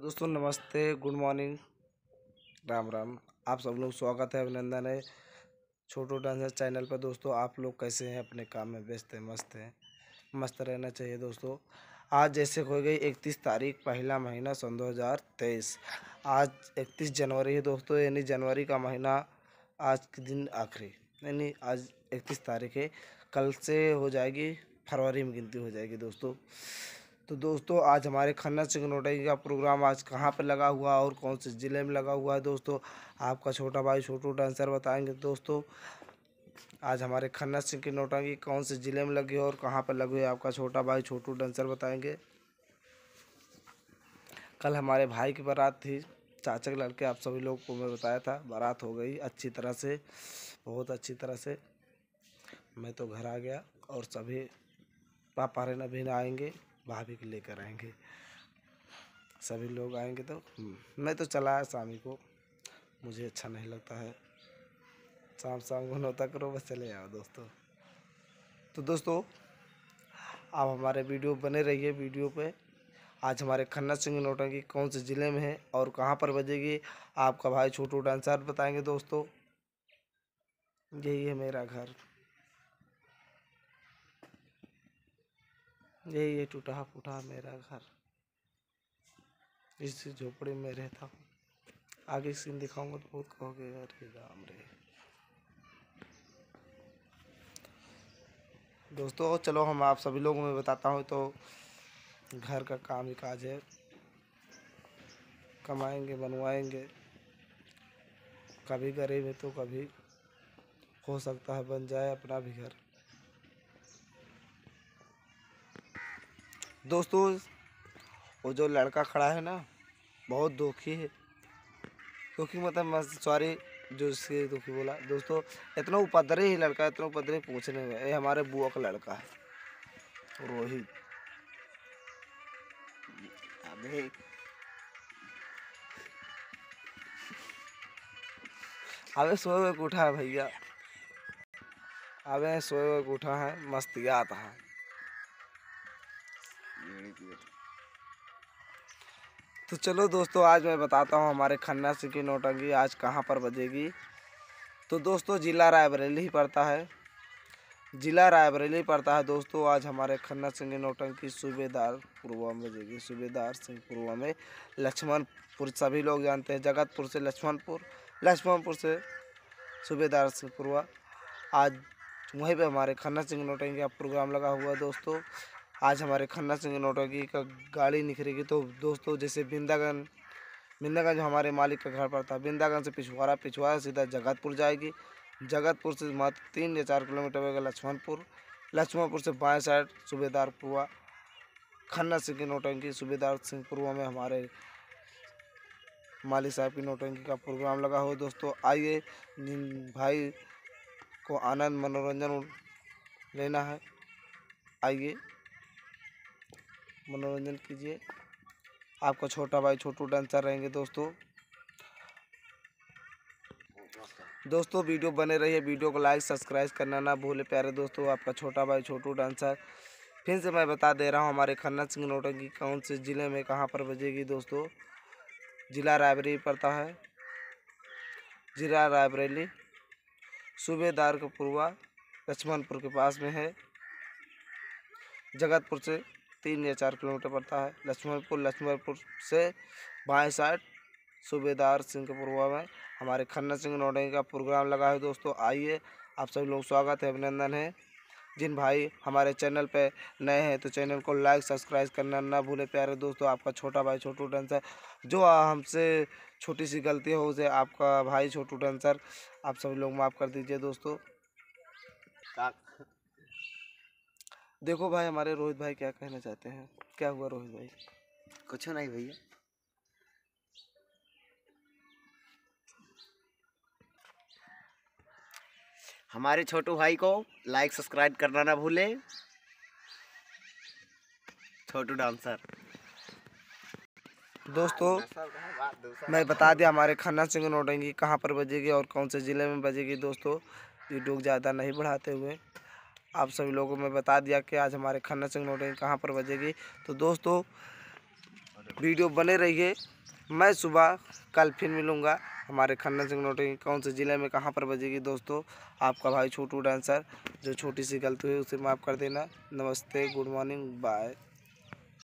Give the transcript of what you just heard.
दोस्तों, नमस्ते, good morning. Ram Ram. आप सब लोग स्वागत है अभिनंदन है। छोटो डांसर चैनल पर। दोस्तों, आप लोग कैसे हैं? अपने काम में व्यस्त हैं, मस्त हैं। मस्त रहना चाहिए दोस्तों। आज जैसे हो गई इकतीस तारीख, पहला महीना सन दो हज़ार तेईस। आज इकतीस जनवरी है दोस्तों, यानी जनवरी का महीना आज के दिन आखिरी। यानी आज इकतीस तारीख है। कल से हो जाएगी, फरवरी में गिनती हो जाएगी दोस्तों। तो दोस्तों, आज हमारे खन्ना सिंह नोटई का प्रोग्राम आज कहाँ पर लगा हुआ और कौन से ज़िले में लगा हुआ है दोस्तों? आपका छोटा भाई, छोटू डांसर बताएँगे। दोस्तों, आज हमारे खन्ना सिंह की नोटंगी कौन से ज़िले में लगी है और कहाँ पर लगी है? आपका छोटा भाई, छोटू डांसर बताएँगे। कल हमारे भाई की बारात थी। चाचा के लड़के, आप सभी लोग को मैं बताया था, बारात हो गई अच्छी तरह से, बहुत अच्छी तरह से। मैं तो घर आ गया और सभी पापा रहना भी आएँगे। भाभी को लेकर आएँगे। सभी लोग आएँगे तो मैं तो चला है शामी को। मुझे अच्छा नहीं लगता है। शाम शाम को नौता करो, बस चले आओ दोस्तों। तो दोस्तों, आप हमारे वीडियो बने रहिए वीडियो पे। आज हमारे खन्ना सिंह नोटंकी कौन से ज़िले में है और कहाँ पर बजेगी, आपका भाई छोटू डांसर बताएँगे दोस्तों। यही है मेरा घर। यही ये टूटा फूटा मेरा घर। इस झोपड़ी में रहता हूँ। आगे सीन दिखाऊँगा तो बहुत कहोगे अरे राम रे दोस्तों, चलो, हम आप सभी लोगों में बताता हूँ तो घर का काम ही काज है। कमाएँगे, बनवाएँगे। कभी गरीब है तो कभी हो सकता है बन जाए अपना भी घर। दोस्तों, वो जो लड़का खड़ा है ना, बहुत दुखी है। दुखी मतलब सॉरी जो इसके दुखी बोला। दोस्तों, इतना उपद्रवी ही लड़का, इतना उपद्रवी पूछने में। ये हमारे बुआ का लड़का है, रोहित। अबे। अबे, सोए हुए उठा है भैया। अबे, सोए हुए उठा है, मस्त याद है। तो चलो दोस्तों, आज मैं बताता हूँ हमारे खन्ना सिंह की नोटंगी आज कहाँ पर बजेगी। तो दोस्तों, ज़िला रायबरेली ही पड़ता है। ज़िला रायबरेली पड़ता है दोस्तों, आज हमारे खन्ना सिंह की नोटंकी सूबेदार पूर्वा में बजेगी। सूबेदार सिंह पूर्वा में लक्ष्मणपुर, सभी लोग जानते हैं, जगतपुर से लक्ष्मणपुर लक्ष्मणपुर से सूबेदार सिंह पूर्वा। आज वहीं पे हमारे खन्ना सिंह नोटंगी का प्रोग्राम लगा हुआ है दोस्तों। आज हमारे खन्ना सिंह नोटंकी का गाड़ी निखरेगी। तो दोस्तों, जैसे बिंदागन बिंदागंज हमारे मालिक का घर पड़ता है बिंदागंज से पिछवाड़ा पिछवाड़ा सीधा जगतपुर जाएगी। जगतपुर से मात्र तीन या चार किलोमीटर होगा लक्ष्मणपुर। लक्ष्मणपुर से बाएँ साइड सूबेदारपुरा खन्ना सिंह की नोटंकी सूबेदार सिंहपुरवा में हमारे मालिक साहब की नोटंकी का प्रोग्राम लगा हो। दोस्तों, आइए भाई को आनंद मनोरंजन लेना है। आइए। मनोरंजन कीजिए। आपका छोटा भाई, छोटू डांसर रहेंगे दोस्तों। दोस्तों, वीडियो बने रहिए। वीडियो को लाइक सब्सक्राइब करना ना भूले। प्यारे दोस्तों, आपका छोटा भाई, छोटू डांसर फिर से मैं बता दे रहा हूँ, हमारे खन्ना सिंह नोटंकी कौन से ज़िले में कहाँ पर बजेगी दोस्तों? ज़िला रायबरेली पड़ता है। ज़िला रायबरेली, सूबेदार का पूर्वा, लक्ष्मणपुर के पास में है। जगतपुर से तीन या चार किलोमीटर पड़ता है। लक्ष्मणपुर लक्ष्मणपुर से बाएँ साइड सूबेदार सिंह के पूर्वा में हमारे खन्ना सिंह नोडेंगे का प्रोग्राम लगा है। दोस्तों, आइए आप सभी लोग स्वागत है, अभिनंदन है। जिन भाई हमारे चैनल पे नए हैं तो चैनल को लाइक, सब्सक्राइब करना ना भूले। प्यारे दोस्तों, आपका छोटा भाई छोटू डांसर, जो हमसे छोटी सी गलती हो, उसे आपका भाई छोटू डांसर, आप सभी लोग माफ़ कर दीजिए दोस्तों। देखो भाई हमारे रोहित भाई क्या कहना चाहते हैं? क्या हुआ रोहित भाई? कुछ नहीं भैया। हमारे छोटू भाई को लाइक सब्सक्राइब करना ना भूले। छोटू डांसर। दोस्तों मैं बता दिया हमारे खन्ना सिंह नोटेंगी कहाँ पर बजेगी और कौन से ज़िले में बजेगी दोस्तों? वीडियो ज़्यादा नहीं बढ़ाते हुए। आप सभी लोगों में बता दिया कि आज हमारे खन्ना सिंह नोटिंग कहाँ पर बजेगी। तो दोस्तों, वीडियो बने रहिए। मैं सुबह कल फिर मिलूँगा हमारे खन्ना सिंह नोटिंग कौन से ज़िले में कहाँ पर बजेगी दोस्तों। आपका भाई छोटू डांसर, जो छोटी सी गलती हुई उसे माफ़ कर देना। नमस्ते, गुड मॉर्निंग, बाय।